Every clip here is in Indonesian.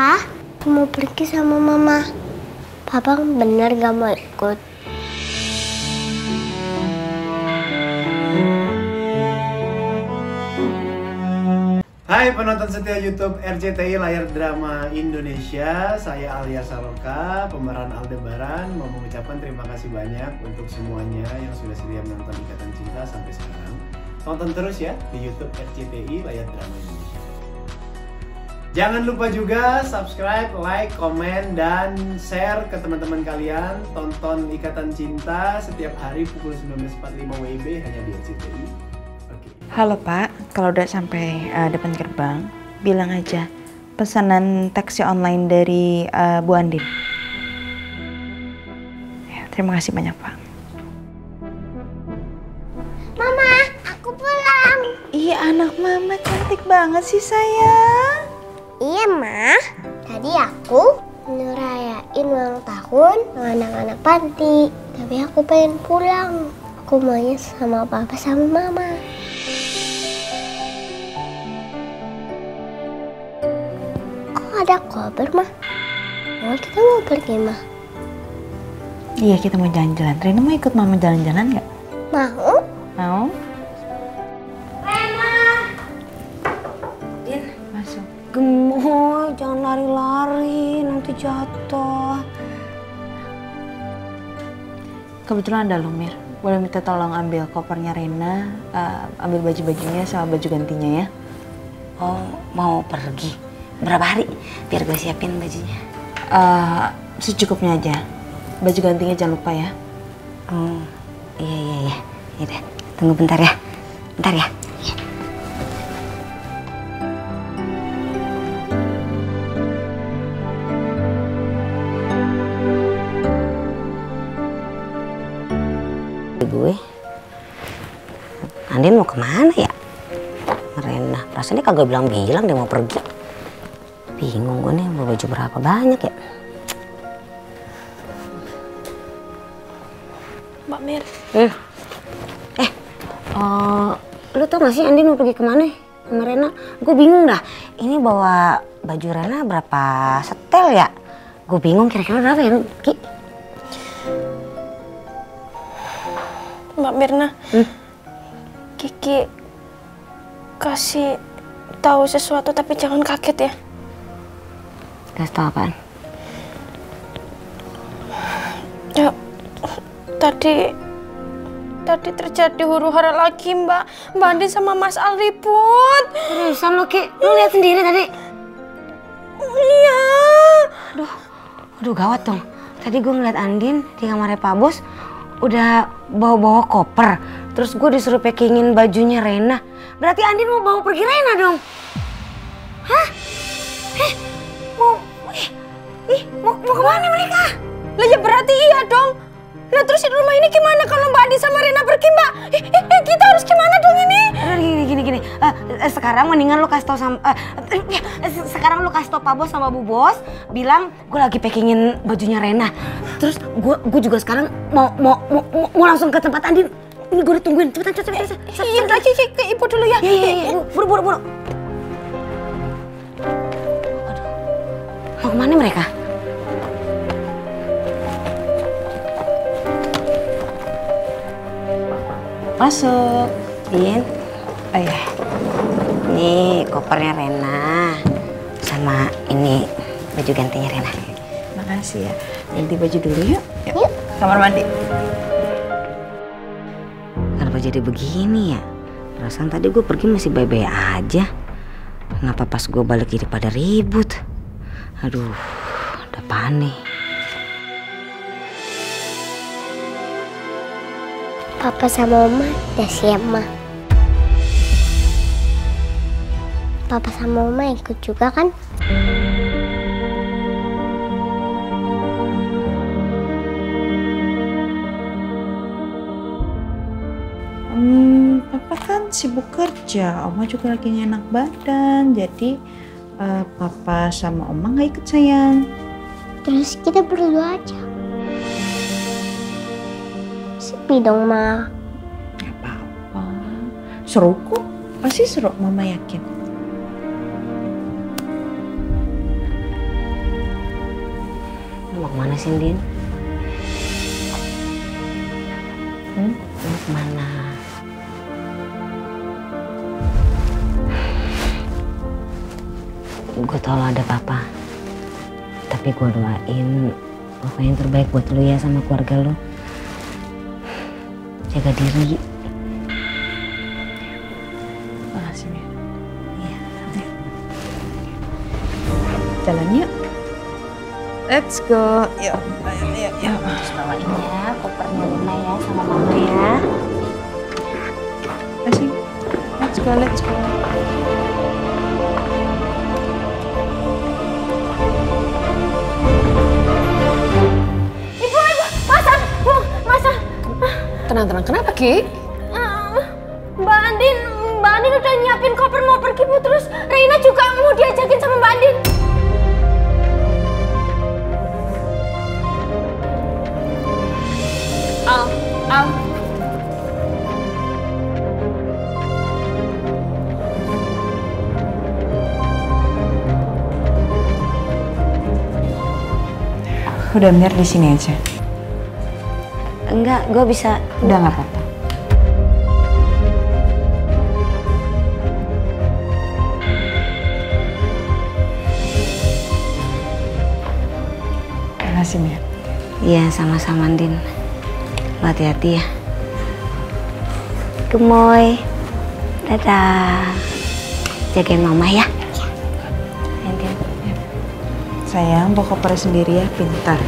Ah, mau pergi sama mama. Papa bener gak mau ikut. Hai penonton setia YouTube RCTI Layar Drama Indonesia Saya Alia Saloka, pemeran Aldebaran Mau mengucapkan terima kasih banyak untuk semuanya yang sudah setia menonton Ikatan Cinta sampai sekarang Tonton terus ya di YouTube RCTI Layar Drama Indonesia Jangan lupa juga subscribe, like, komen, dan share ke teman-teman kalian Tonton Ikatan Cinta setiap hari pukul 19.45 WIB hanya di RCTI Oke Halo Pak, kalau udah sampai uh, depan gerbang, bilang aja pesanan taksi online dari uh, Bu Andin. Ya, terima kasih banyak Pak. Mama, aku pulang. Iya anak mama cantik banget sih sayang. Iya, Ma. Tadi aku ngerayain ulang tahun sama anak-anak panti. Tapi aku pengen pulang. Aku maunya sama papa sama mama. Kok ada kabar, Ma? Oh, kita mau pergi, Ma. Iya kita mau jalan-jalan. Rena mau ikut mama jalan-jalan nggak? Mau? Mau? Lari-lari, nanti jatuh. Kebetulan ada loh Mir. Boleh minta tolong ambil kopernya Rena, uh, ambil baju-bajunya sama baju gantinya ya. Oh, mau pergi? Berapa hari? Biar gue siapin bajunya. Uh, secukupnya aja. Baju gantinya jangan lupa ya. Oh, iya, iya, iya. Yaudah, tunggu bentar ya. Bentar ya. gue ke mana ya Rena perasaan dia kagak bilang-bilang dia mau pergi bingung gue nih mau baju berapa banyak ya Mbak Mir, Hmm. Eh, oh, lu tau gak sih Andin mau pergi ke mana sama Rena? Gue bingung dah. Ini bawa baju Rena berapa setel ya? Gue bingung kira-kira berapa ya, Ki? Mbak Mirna, Hmm? Kiki kasih tahu sesuatu tapi jangan kaget ya. Kasih tau apaan? Ya, tadi tadi terjadi huru hara lagi Mbak. Mbak Andin sama Mas Al ribut. Seriusan lo, Ki? Lu lihat sendiri tadi? Iya. Aduh, gawat dong. Tadi gue ngeliat Andin di kamarnya Pak Bos udah bawa-bawa koper. Terus gue disuruh packingin bajunya Rena. Berarti Andin mau bawa pergi Rena dong? Hah? Eh, mau, ih, ih, mau, mau ke mana mereka? Lah ya berarti iya dong. Lah terus di rumah ini gimana kalau Mbak Andin sama Rena pergi Mbak? Eh, eh, eh, kita harus gimana dong ini? Gini, gini, gini. Eh, sekarang mendingan lu kasih tau sama... eh, eh, sekarang lu kasih tau Pak Bos sama Bu Bos. Bilang gue lagi packingin bajunya Rena. Terus gue gue juga sekarang mau, mau, mau, mau, mau langsung ke tempat Andin. Ini gue ditungguin. Cepetan, cepetan, cepetan. cepetan. Iya, lagi ke ibu dulu ya. Iya, iya, iya. Buru, buru, buru. Aduh. Mau ke mana mereka? Masuk. Din, Oh iya. ini kopernya Rena. Sama ini baju gantinya Rena. Makasih ya. Ganti baju dulu yuk. Yuk. Kamar mandi. Kenapa jadi begini ya? Perasaan tadi gue pergi masih baik-baik aja. Kenapa pas gue balik jadi pada ribut? Aduh, udah panik. Papa sama Mama udah siap, Ma. Papa sama Mama ikut juga kan? Hmm, papa kan sibuk kerja, oma juga lagi enak badan, jadi eh, papa sama oma nggak ikut sayang. Terus kita berdua aja. Sepi dong, Ma. Gak apa-apa. Seru kok, pasti seru mama yakin. ke mana sih, Din? Hmm? Mau ke mana? Gue tau lo ada papa. Tapi gue doain pokoknya yang terbaik buat lo ya sama keluarga lo. Jaga diri. Makasih. Iya. Jalan yuk. Let's go. Yuk, ayo, ayo, yuk. Terus bawain ya kopernya Lina ya sama mama ya. Let's go, let's go. Tenang, tenang. Kenapa, Ki? Mbak Andin, Mbak Andin udah nyiapin koper mau pergi, Bu. Terus Reina juga mau diajakin sama Mbak Andin. Al, Al. Udah Mir di sini aja. Enggak, gue bisa. Udah nggak apa-apa. Makasih Mir. Iya, sama-sama Din. Hati-hati ya. Gemoy. Dadah. Jagain mama ya. Ya, Din. Sayang, bawa koper sendiri ya, pintar.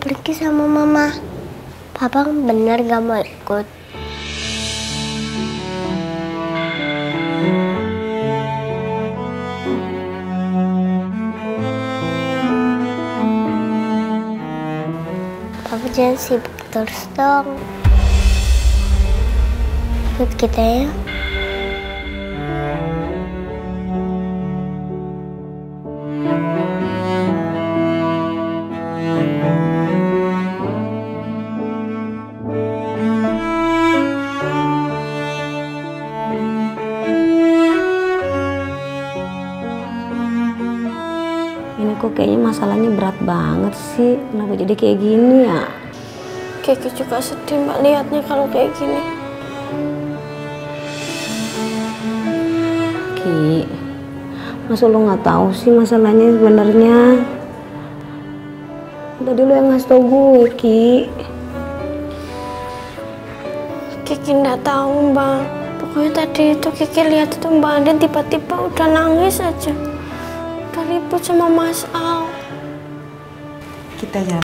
Pergi sama mama. Papa bener gak mau ikut. Papa jangan sibuk terus dong. Ikut kita ya. Kok kayaknya masalahnya berat banget sih. Kenapa jadi kayak gini ya? Kiki juga sedih mbak liatnya kalau kayak gini. Ki, masa lo nggak tahu sih masalahnya sebenarnya? Tadi lo yang ngasih tau gue, Ki. Kiki nggak tahu mbak. Pokoknya tadi itu Kiki lihat itu mbak Andin tiba-tiba udah nangis aja. Ribut sama Mas Al. Kita jalan.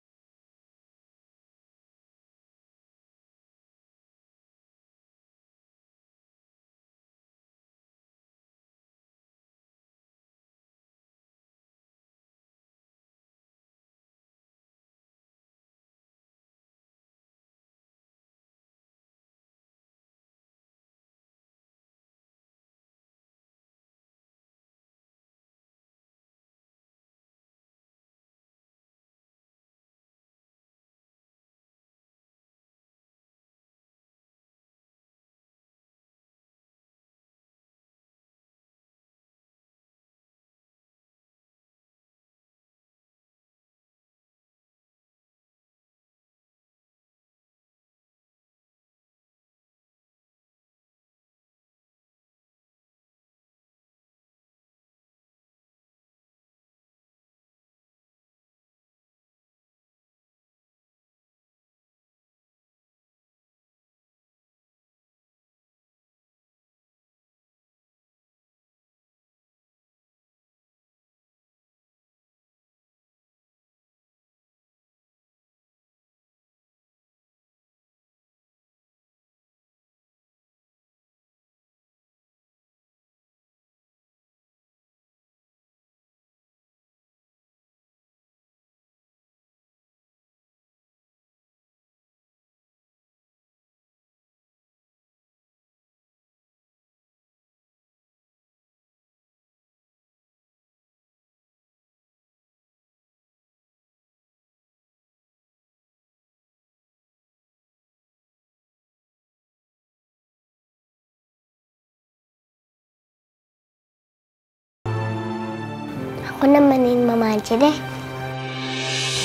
Aku nemenin mama aja deh.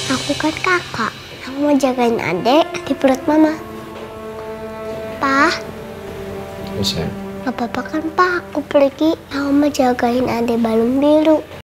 Aku kan kakak. Aku mau jagain adek di perut mama. Pa, Terus ya? gak apa-apa kan pa aku pergi. Aku mau jagain adek balon biru.